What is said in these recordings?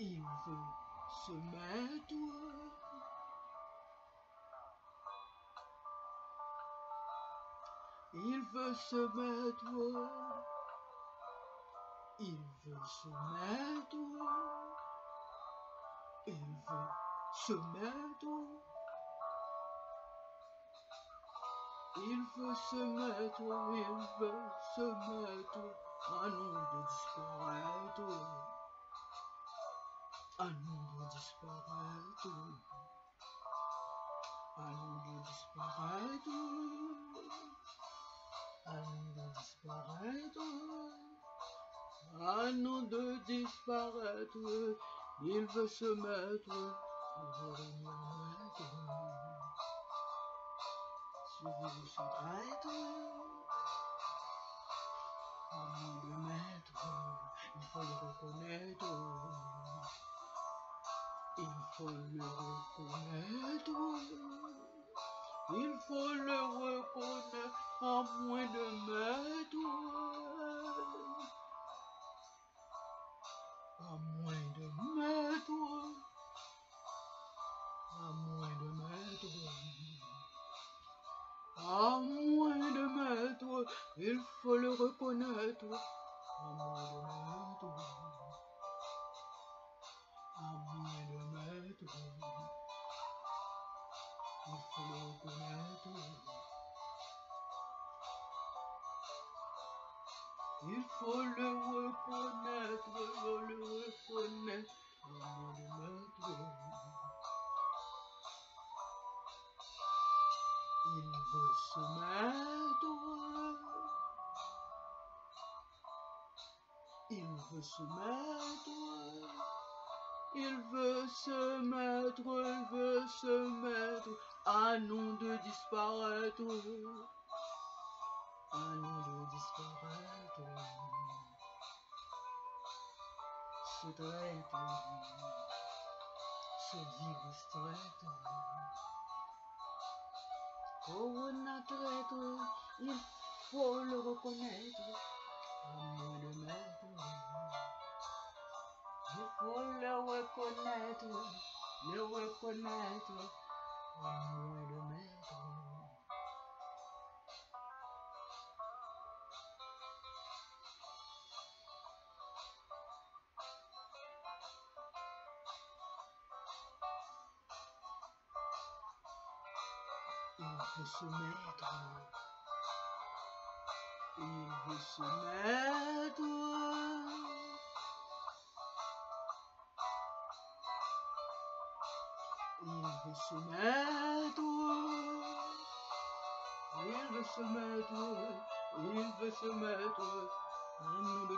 Il veut se mettre. Il veut se mettre. Il veut se mettre. Il veut se mettre. Il veut se mettre, il veut se mettre, à nous de disparaître, de disparaître, de disparaître, de disparaître, nous de disparaître, il veut se mettre, il veut mettre suivez-vous son traître. Avant de mettre, faut le reconnaître. Il faut le reconnaître à moins de mettre. À moins de mettre. À moins de mettre. À moins de mettre, il faut le reconnaître. À moins de mettre. Il faut le reconnaître, le reconnaître. Mettre. Il veut se mettre. Il veut se mettre. Il veut se mettre, il veut se mettre, à non de disparaître. À non de disparaître. Se traite, se vivre straight. Corona traître, il faut le reconnaître, à moins de mettre. Il faut le veut se mettre. Il veut se mettre. Il veut se mettre. Il veut se mettre. Il veut se mettre. Un nom de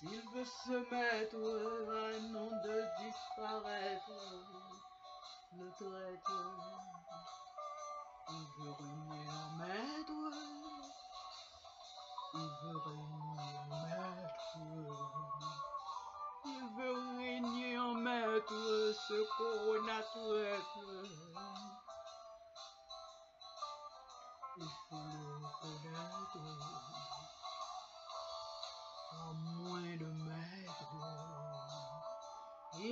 S'il veut se mettre, un nom de disparaître. Le traître. Il veut régner en maître. Il veut régner en maître. Il veut régner en maître ce corona traître. Il faut le reconnaître. À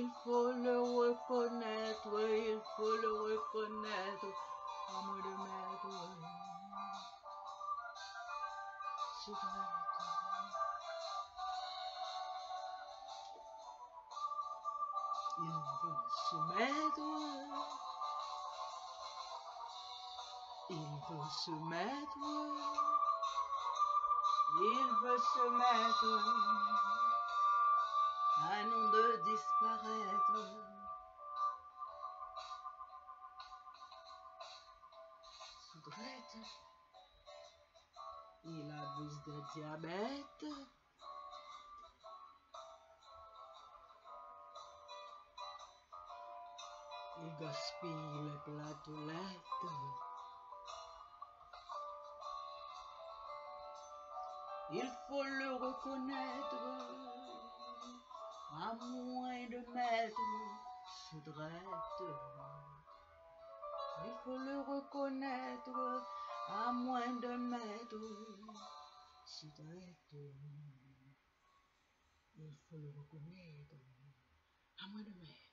Il faut le reconnaître, il faut le reconnaître. Moins de maître. Se traître. Il veut se mettre. Il veut se mettre. Il veut se mettre. Disparaître. Soudraite. Il abuse de diabète. Il gaspille les platolettes. Il faut le reconnaître. À moins de mettre ce drette. Il faut le reconnaître. À moins de mettre ce drette. Il faut le reconnaître. À moins de mettre.